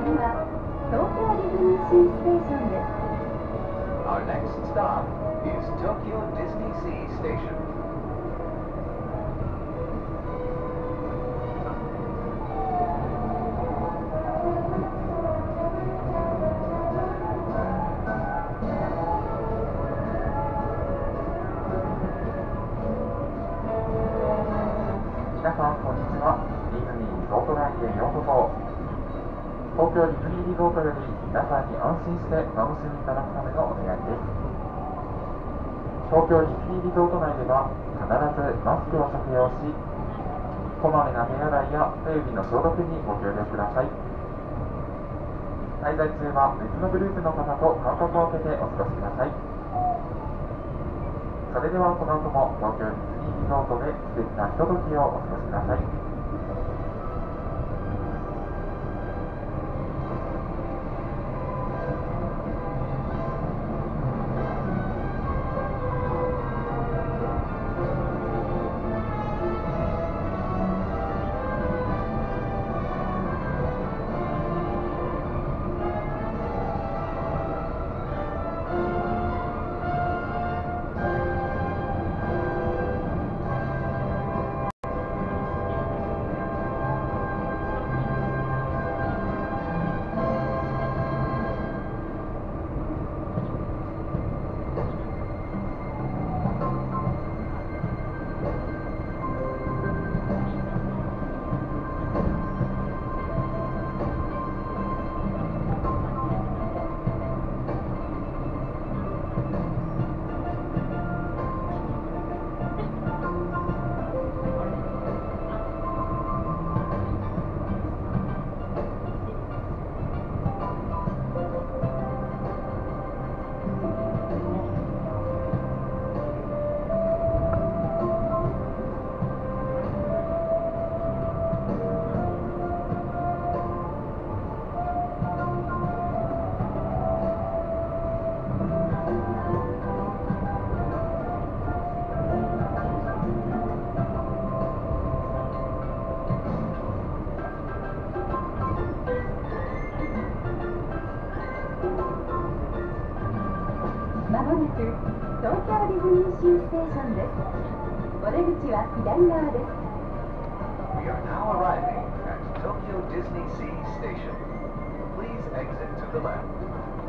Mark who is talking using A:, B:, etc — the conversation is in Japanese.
A: シーステーションです
B: Our next stop is Tokyo Disney Sea Station.
C: 東京ディズニーリゾートより皆さんに安心してお楽しみいただくためのお願いです。東京ディズニーリゾート内では必ずマスクを着用しこまめな手洗いや手指の消毒にご協力ください。滞在中は別のグループの方と間隔を空けてお過ごしください。それではこの後も東京ディズニーリゾートで素敵なひとときをお過ごしください。
A: まもなく東京ディズニーシーステーションですお出口は左側です
B: We are now arriving at Tokyo Disney Sea Station. Please exit to the left.